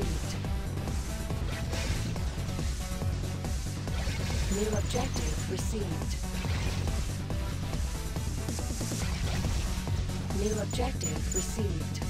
received. New objective received. New objective received.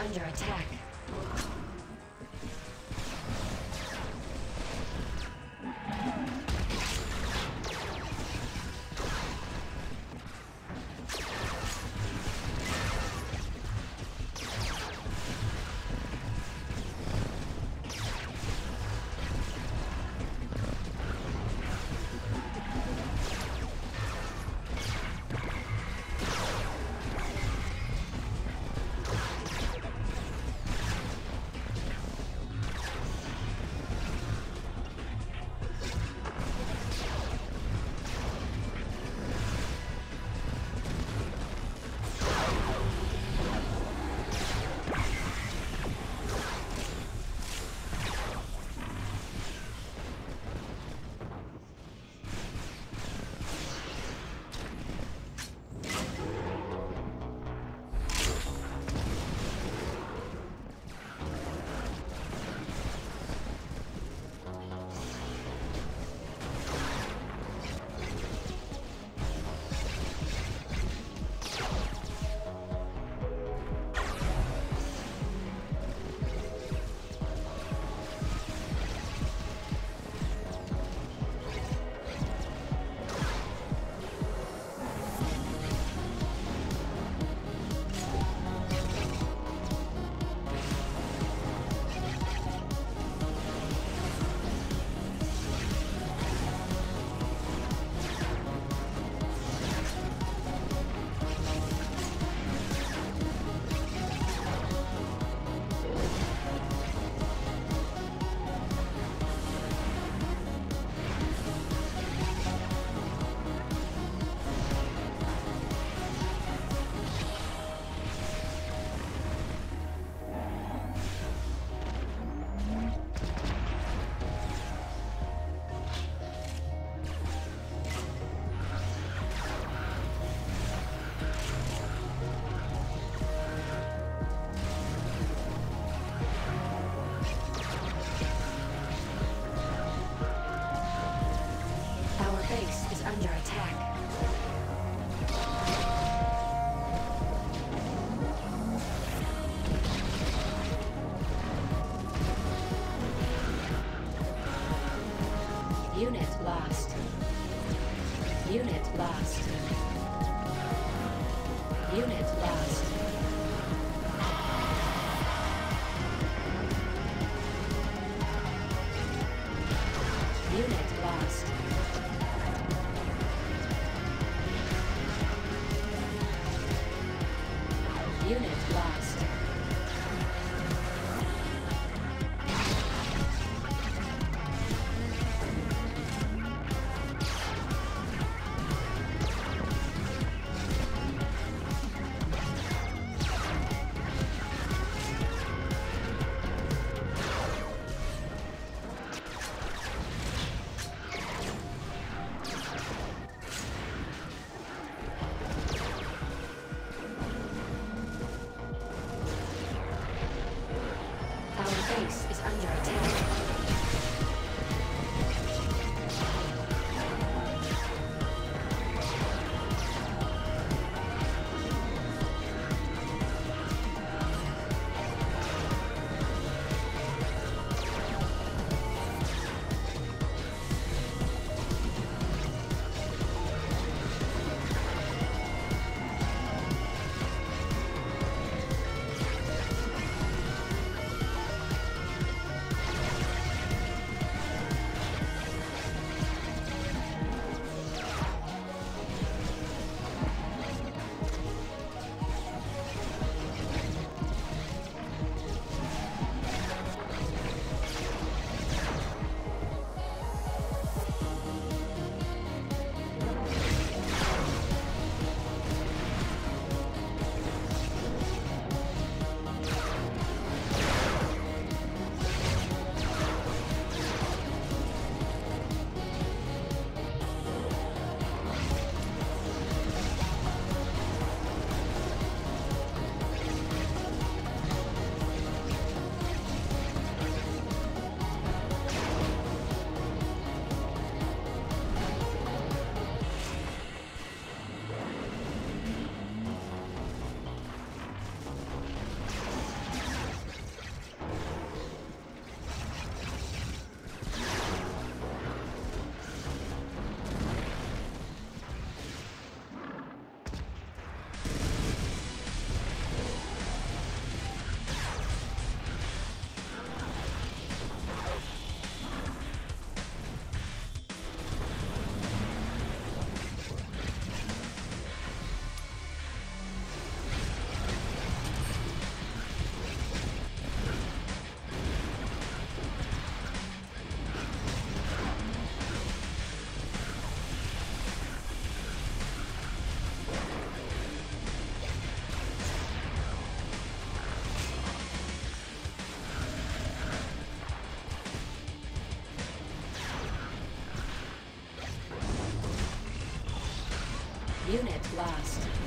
Under attack. Unit lost. Unit Unit lost.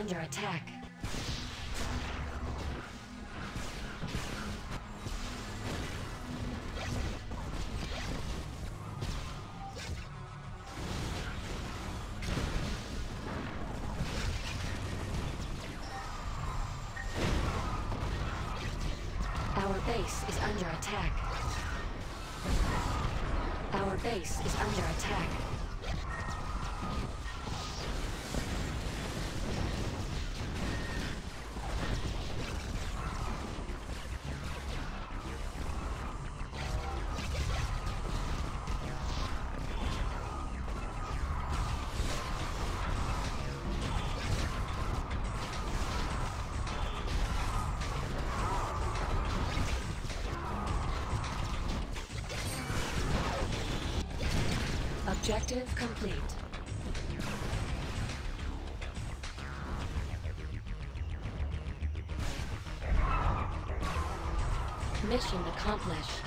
Under attack. Objective complete. Mission accomplished.